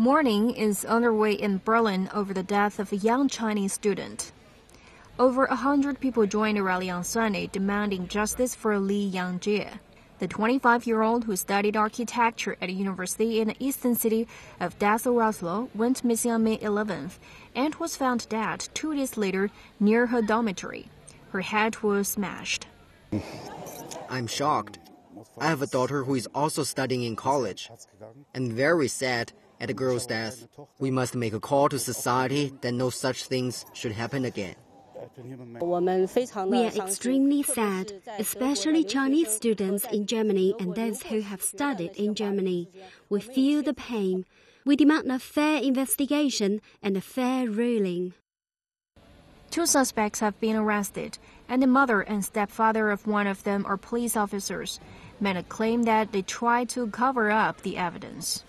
Mourning is underway in Berlin over the death of a young Chinese student. Over a hundred people joined a rally on Sunday demanding justice for Li Yangjie, the 25-year-old who studied architecture at a university in the eastern city of Dessau-Rosslau went missing on May 11th and was found dead two days later near her dormitory. Her head was smashed. I'm shocked. I have a daughter who is also studying in college. And very sad at the girl's death. We must make a call to society that no such things should happen again. We are extremely sad, especially Chinese students in Germany and those who have studied in Germany. We feel the pain. We demand a fair investigation and a fair ruling. Two suspects have been arrested, and the mother and stepfather of one of them are police officers. Men claim that they tried to cover up the evidence.